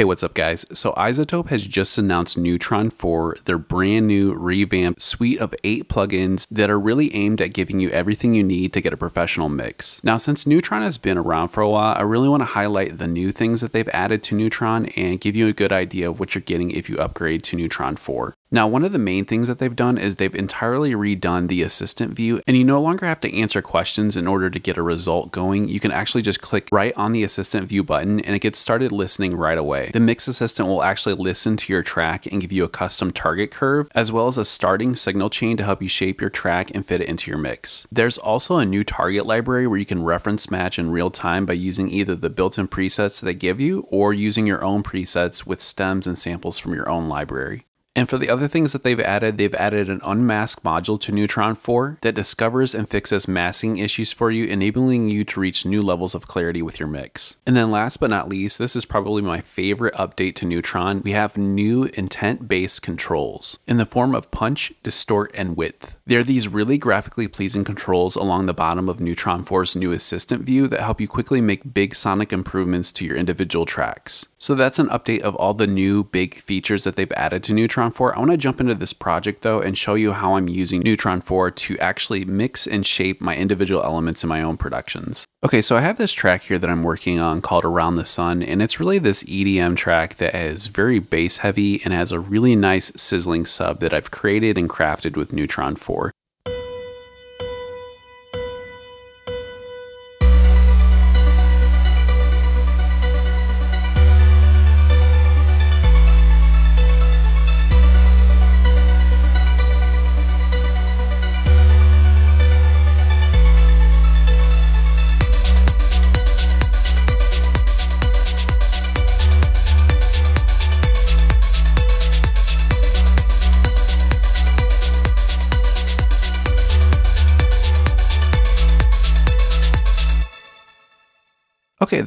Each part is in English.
Hey, what's up, guys? So, iZotope has just announced Neutron 4, their brand new revamped suite of eight plugins that are really aimed at giving you everything you need to get a professional mix. Now, since Neutron has been around for a while, I really want to highlight the new things that they've added to Neutron and give you a good idea of what you're getting if you upgrade to Neutron 4. Now, one of the main things that they've done is they've entirely redone the assistant view, and you no longer have to answer questions in order to get a result going. You can actually just click right on the assistant view button and it gets started listening right away. The Mix Assistant will actually listen to your track and give you a custom target curve, as well as a starting signal chain to help you shape your track and fit it into your mix. There's also a new target library where you can reference match in real time by using either the built-in presets they give you or using your own presets with stems and samples from your own library. And for the other things that they've added, they've added an unmask module to Neutron 4 that discovers and fixes masking issues for you, enabling you to reach new levels of clarity with your mix. And then last but not least, this is probably my favorite update to Neutron. We have new intent-based controls in the form of punch, distort, and width. They're these really graphically pleasing controls along the bottom of Neutron 4's new assistant view that help you quickly make big sonic improvements to your individual tracks. So that's an update of all the new big features that they've added to Neutron Neutron 4. I want to jump into this project though and show you how I'm using Neutron 4 to actually mix and shape my individual elements in my own productions. Okay, so I have this track here that I'm working on called Around the Sun, and it's really this EDM track that is very bass heavy and has a really nice sizzling sub that I've created and crafted with Neutron 4.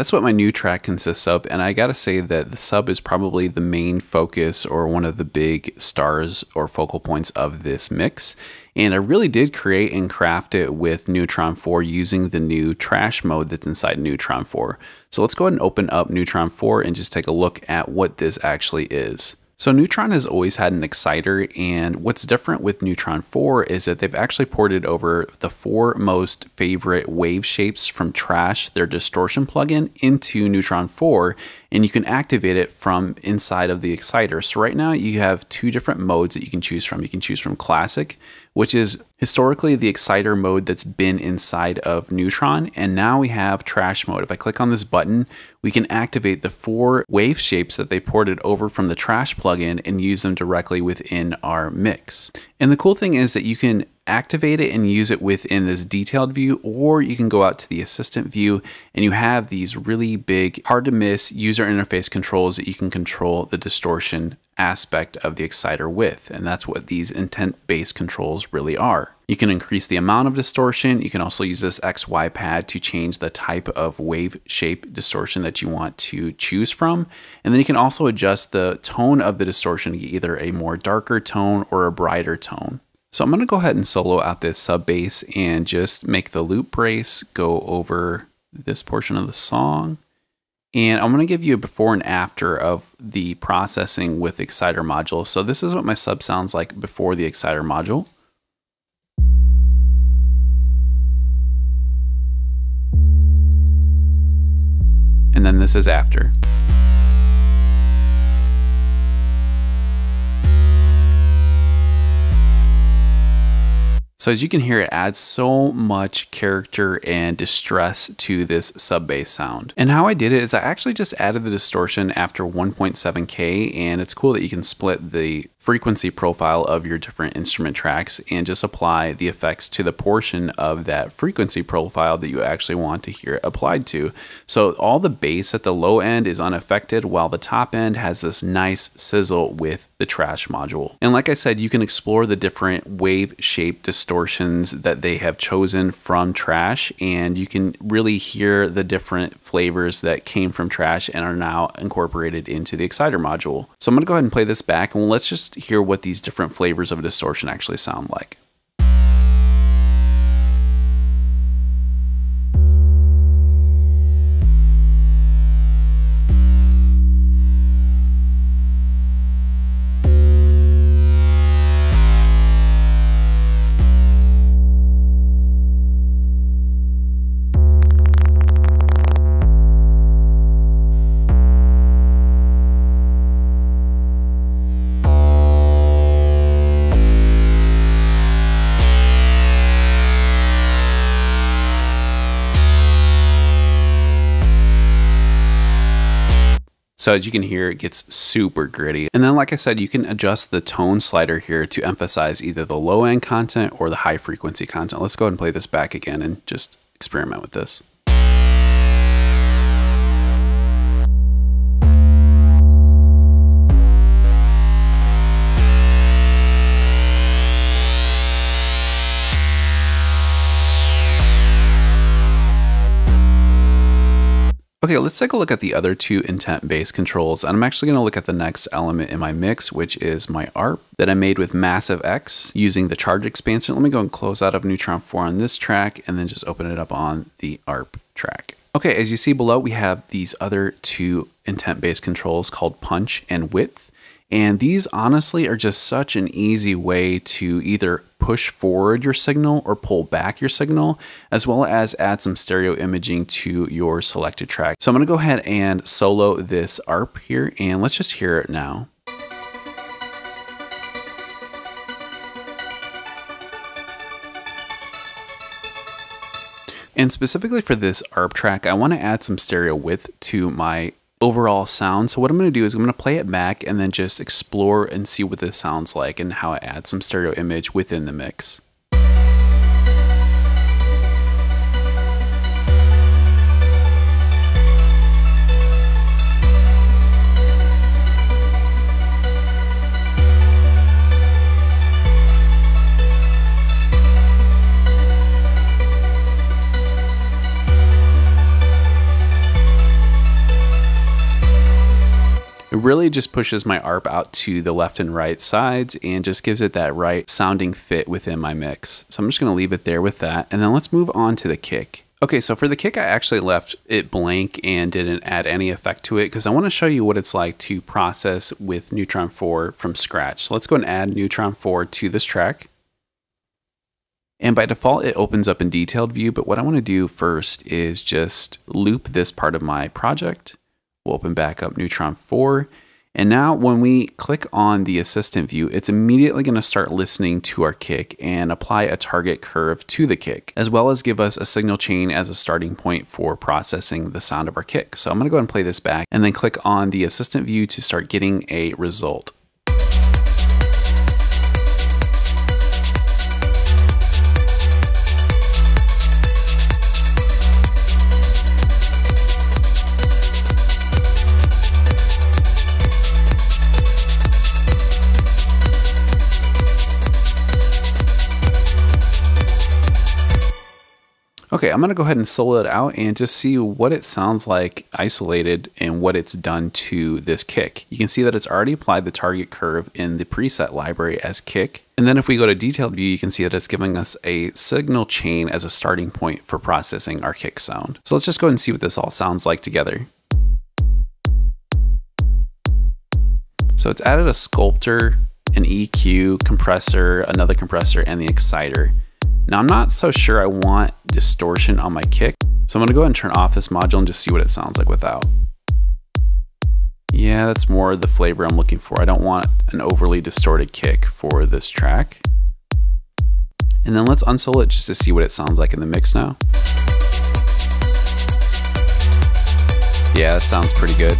That's what my new track consists of, and I gotta say that the sub is probably the main focus or one of the big stars or focal points of this mix. And I really did create and craft it with Neutron 4 using the new trash mode that's inside Neutron 4. So let's go ahead and open up Neutron 4 and just take a look at what this actually is. So Neutron has always had an exciter, and what's different with Neutron 4 is that they've actually ported over the four most favorite wave shapes from Trash, their distortion plugin, into Neutron 4, and you can activate it from inside of the exciter. So right now you have two different modes that you can choose from. You can choose from Classic, which is historically the exciter mode that's been inside of Neutron. And now we have trash mode. If I click on this button, we can activate the four wave shapes that they ported over from the trash plugin and use them directly within our mix. And the cool thing is that you can activate it and use it within this detailed view, or you can go out to the assistant view and you have these really big, hard to miss user interface controls that you can control the distortion aspect of the exciter with. And that's what these intent based controls really are. You can increase the amount of distortion. You can also use this XY pad to change the type of wave shape distortion that you want to choose from. And then you can also adjust the tone of the distortion to either a more darker tone or a brighter tone. So I'm going to go ahead and solo out this sub bass and just make the loop brace go over this portion of the song. And I'm going to give you a before and after of the processing with Exciter module. So this is what my sub sounds like before the Exciter module. And then this is after. So as you can hear, it adds so much character and distress to this sub bass sound. And how I did it is I actually just added the distortion after 1.7K and it's cool that you can split the frequency profile of your different instrument tracks and just apply the effects to the portion of that frequency profile that you actually want to hear applied to. So all the bass at the low end is unaffected while the top end has this nice sizzle with the trash module. And like I said, you can explore the different wave shape distortions that they have chosen from trash and you can really hear the different flavors that came from trash and are now incorporated into the exciter module. So I'm to go ahead and play this back and let's just hear what these different flavors of distortion actually sound like. So as you can hear, it gets super gritty. And then like I said, you can adjust the tone slider here to emphasize either the low end content or the high frequency content. Let's go ahead and play this back again and just experiment with this. Okay, let's take a look at the other two intent-based controls. And I'm actually going to look at the next element in my mix, which is my ARP that I made with Massive X using the charge expansor. Let me go and close out of Neutron 4 on this track and then just open it up on the ARP track. Okay, as you see below, we have these other two intent-based controls called punch and width. And these honestly are just such an easy way to either push forward your signal or pull back your signal, as well as add some stereo imaging to your selected track. So I'm gonna go ahead and solo this ARP here and let's just hear it now. And specifically for this ARP track, I want to add some stereo width to my overall sound. So what I'm going to do is I'm going to play it back and then just explore and see what this sounds like and how I add some stereo image within the mix. Really just pushes my ARP out to the left and right sides and just gives it that right sounding fit within my mix. So I'm just going to leave it there with that. And then let's move on to the kick. Okay, so for the kick, I actually left it blank and didn't add any effect to it because I want to show you what it's like to process with Neutron 4 from scratch. So let's go and add Neutron 4 to this track. And by default, it opens up in detailed view, but what I want to do first is just loop this part of my project. We'll open back up Neutron 4. And now when we click on the assistant view, it's immediately going to start listening to our kick and apply a target curve to the kick, as well as give us a signal chain as a starting point for processing the sound of our kick. So I'm going to go ahead and play this back and then click on the assistant view to start getting a result. Okay, I'm going to go ahead and solo it out and just see what it sounds like isolated and what it's done to this kick. You can see that it's already applied the target curve in the preset library as kick. And then if we go to detailed view, you can see that it's giving us a signal chain as a starting point for processing our kick sound. So let's just go ahead and see what this all sounds like together. So it's added a sculptor, an EQ, compressor, another compressor, and the exciter. Now I'm not so sure I want distortion on my kick, so I'm gonna go ahead and turn off this module and just see what it sounds like without. Yeah, that's more the flavor I'm looking for. I don't want an overly distorted kick for this track. And then let's unsolo it just to see what it sounds like in the mix now. Yeah, that sounds pretty good.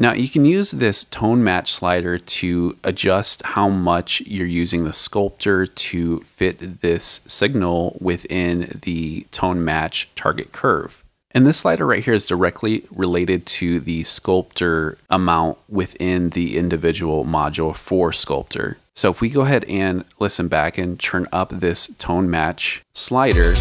Now you can use this tone match slider to adjust how much you're using the sculptor to fit this signal within the tone match target curve. And this slider right here is directly related to the sculptor amount within the individual module for sculptor. So if we go ahead and listen back and turn up this tone match slider,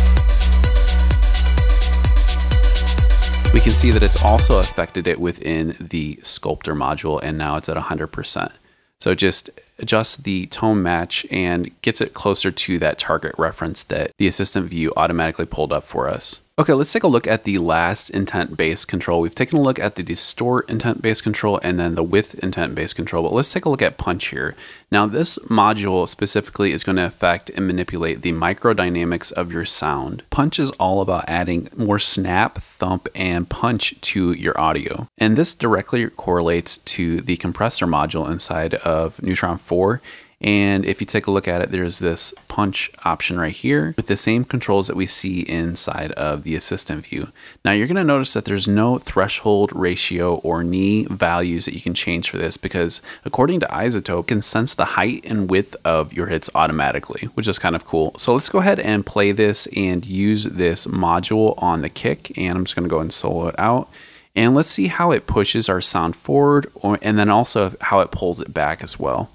we can see that it's also affected it within the sculptor module and now it's at 100%. So just adjust the tone match and gets it closer to that target reference that the assistant view automatically pulled up for us. Okay, let's take a look at the last intent-based control. We've taken a look at the distort intent-based control and then the width intent-based control, but let's take a look at punch here. Now this module specifically is going to affect and manipulate the microdynamics of your sound. Punch is all about adding more snap, thump, and punch to your audio. And this directly correlates to the compressor module inside of Neutron 4 And if you take a look at it, there's this punch option right here with the same controls that we see inside of the assistant view. Now you're gonna notice that there's no threshold ratio or knee values that you can change for this because according to iZotope, it can sense the height and width of your hits automatically, which is kind of cool. So let's go ahead and play this and use this module on the kick. And I'm just gonna go and solo it out. And let's see how it pushes our sound forward or, and then also how it pulls it back as well.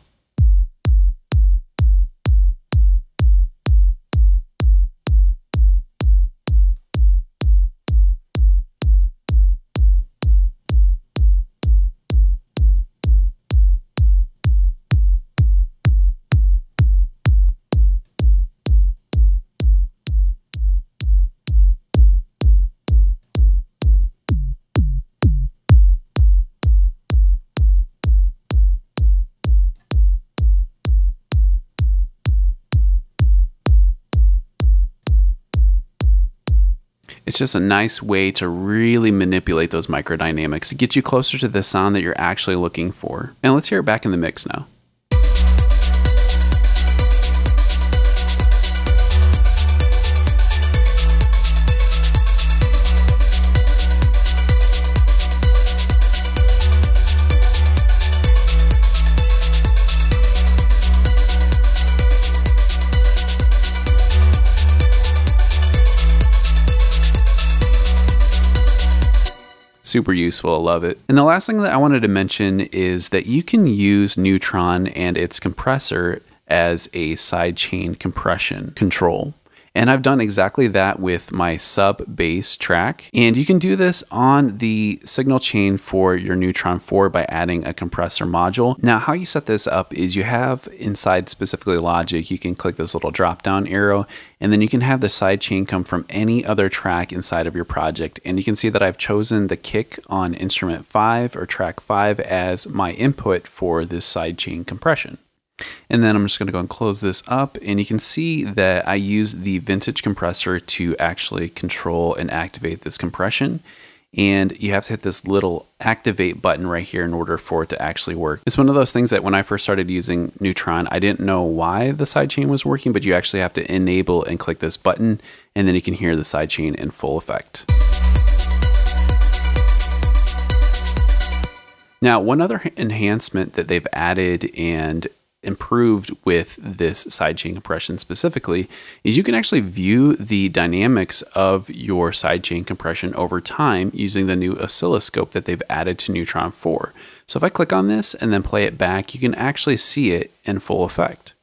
It's just a nice way to really manipulate those microdynamics to get you closer to the sound that you're actually looking for. And let's hear it back in the mix now. Super useful. I love it. And the last thing that I wanted to mention is that you can use Neutron and its compressor as a sidechain compression control. And I've done exactly that with my sub bass track. And you can do this on the signal chain for your Neutron 4 by adding a compressor module. Now, how you set this up is you have inside specifically Logic, you can click this little drop down arrow, and then you can have the side chain come from any other track inside of your project. And you can see that I've chosen the kick on instrument 5 or track 5 as my input for this side chain compression. And then I'm just going to go and close this up and you can see that I use the vintage compressor to actually control and activate this compression. And you have to hit this little activate button right here in order for it to actually work. It's one of those things that when I first started using Neutron, I didn't know why the sidechain was working, but you actually have to enable and click this button and then you can hear the sidechain in full effect. Now, one other enhancement that they've added and improved with this sidechain compression specifically is you can actually view the dynamics of your sidechain compression over time using the new oscilloscope that they've added to Neutron 4. So if I click on this and then play it back, you can actually see it in full effect.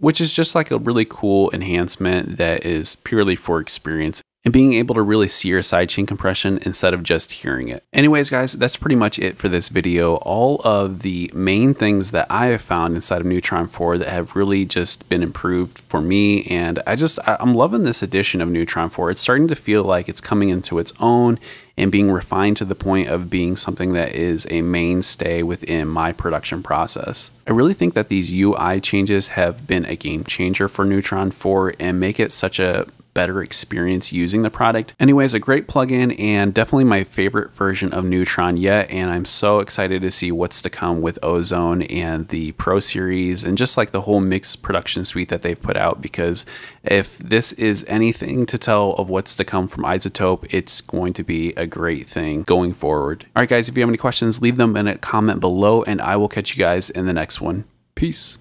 which is just like a really cool enhancement that is purely for experience and being able to really see your sidechain compression instead of just hearing it. Anyways, guys, that's pretty much it for this video. All of the main things that I have found inside of Neutron 4 that have really just been improved for me. And I just, I'm loving this edition of Neutron 4. It's starting to feel like it's coming into its own and being refined to the point of being something that is a mainstay within my production process. I really think that these UI changes have been a game changer for Neutron 4 and make it such a better experience using the product. Anyways, a great plugin and definitely my favorite version of Neutron yet. And I'm so excited to see what's to come with Ozone and the Pro Series and just like the whole mix production suite that they've put out. Because if this is anything to tell of what's to come from iZotope, it's going to be a great thing going forward. All right, guys, if you have any questions, leave them in a comment below and I will catch you guys in the next one. Peace.